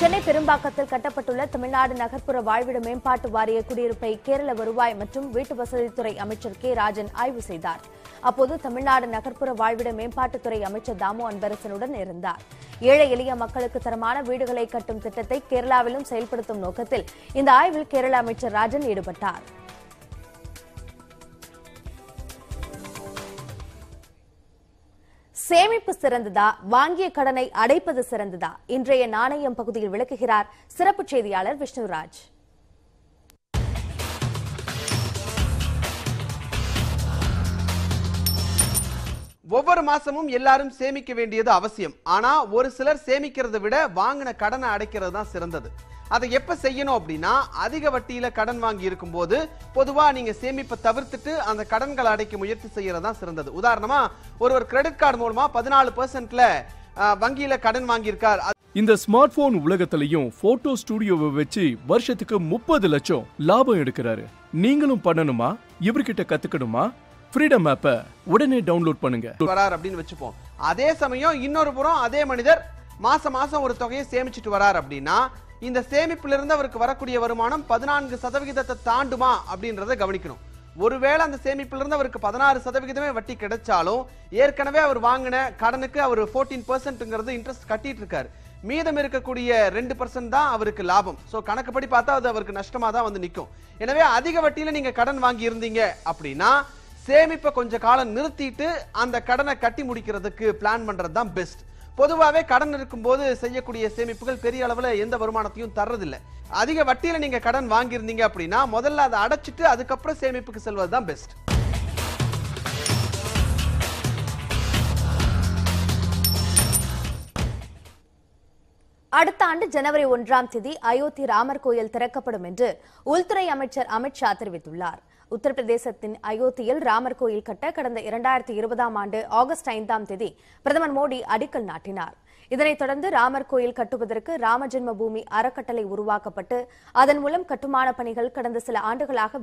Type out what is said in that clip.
சென்னை பெரும்பாக்கத்தில் கட்டப்பட்டுள்ள தமிழ்நாடு நகர்ப்புற வாழ்விட மேம்பாட்டு வாரிய குடியிருப்பை கேரள வருவாய் மற்றும் வீட்டு வசதித்துறை அமைச்சர் கே. ராஜன் ஆய்வு செய்தார். அப்போது தமிழ்நாடு நகர்ப்புற வாழ்விட மேம்பாட்டுத்துறை அமைச்சர் தாமு அன்பரசனுடன் இருந்தார். ஏழை எளிய மக்களுக்கு தரமான வீடுகளை கட்டும் திட்டத்தை கேரளாவிலும் செயல்படுத்தும் நோக்கத்தில் இந்த ஆய்வில் கேரள அமைச்சர் ராஜன் ஈடுபட்டார். சேமிப்பு சிறந்ததா? வாங்கிய கடனை அடைப்பது சிறந்ததா? இன்றைய நாணயம் பகுதியில் விளக்குகிறார் சிறப்பு செய்தியாளர் விஷ்ணுராஜ். ஒவ்வொரு மாசமும் எல்லாரும் சேமிக்க வேண்டியது அவசியம். ஆனா ஒரு சிலர் சேமிக்கிறதை விட வாங்கின கடனை அடைக்கிறது தான் சிறந்தது. அதை எப்ப செய்யணும் அப்படின்னா அதிக வட்டியில கடன் வாங்கி இருக்கும்போது பொதுவா நீங்க சேமிப்பை தவிர்த்துட்டு அந்த கடன்களை அடைக்க முயற்சி செய்யறது தான் சிறந்தது. உதாரணமா ஒருவர் கிரெடிட் கார்டு மூலமா பதினாலு பெர்சென்ட்ல வங்கியில கடன் வாங்கியிருக்கார். இந்த ஸ்மார்ட் போன் உலகத்திலையும் போட்டோ ஸ்டுடியோவை வச்சு வருஷத்துக்கு முப்பது லட்சம் லாபம் எடுக்கிறாரு. நீங்களும் பண்ணணுமா? இவர்கிட்ட கத்துக்கணுமா? ஃப்ரீடம் ஆப்பை உடனே டவுன்லோட் பண்ணுங்க. வரார் அப்படின்னு வச்சுப்போம். அதே சமயம் இன்னொரு புறம் அதே மனிதர் மாசம் மாசம் ஒரு தொகையை சேமிச்சிட்டு வரார் அப்படின்னா இந்த சேமிப்பிலிருந்து அவருக்கு வரக்கூடிய வருமானம் பதினான்கு சதவிகிதத்தை தாண்டுமா அப்படின்றத கவனிக்கணும். ஒருவேளை அந்த சேமிப்பிலிருந்து அவருக்கு பதினாறு சதவிகிதமே வட்டி கிடைச்சாலும் ஏற்கனவே அவர் வாங்கின கடனுக்கு அவர் ஃபோர்டீன் பர்சன்ட்ங்கிறது இன்ட்ரெஸ்ட் கட்டிட்டு இருக்காரு. மீதம் இருக்கக்கூடிய ரெண்டு பர்சன்ட் தான் அவருக்கு லாபம். ஸோ கணக்குப்படி பார்த்தா அது அவருக்கு நஷ்டமாக தான் வந்து நிற்கும் எனவே அதிக வட்டியில் நீங்கள் கடன் வாங்கி இருந்தீங்க அப்படின்னா சேமிப்பை கொஞ்சம் காலம் நிறுத்திட்டு அந்த கடனை கட்டி முடிக்கிறதுக்கு பிளான் பண்ணுறது தான் பெஸ்ட் பொதுவாகவே கடன் இருக்கும்போது செய்யக்கூடிய சேமிப்புகள் பெரிய அளவில் எந்த வருமானத்தையும் தர்றதில்லை. அதிக வட்டியில நீங்க கடன் வாங்கியிருந்தீங்க அப்படின்னா முதல்ல அதை அடைச்சிட்டு அதுக்கப்புறம் சேமிப்புக்கு செல்வது தான் பெஸ்ட் அடுத்த ஆண்டு ஜனவரி ஒன்றாம் தேதி அயோத்தி ராமர் கோயில் திறக்கப்படும் என்று உள்துறை அமைச்சர் அமித் ஷா தெரிவித்துள்ளார். உத்தரப்பிரதேசத்தின் அயோத்தியில் ராமர் கோயில் கட்ட கடந்த இரண்டாயிரத்தி இருபதாம் ஆண்டு ஆகஸ்ட் ஐந்தாம் தேதி பிரதமர் மோடி அடிக்கல் நாட்டினார். இதனைத் தொடர்ந்து ராமர் கோயில் கட்டுவதற்கு ராமஜென்ம பூமி அறக்கட்டளை உருவாக்கப்பட்டு அதன் மூலம் கட்டுமான பணிகள் கடந்த சில ஆண்டுகளாக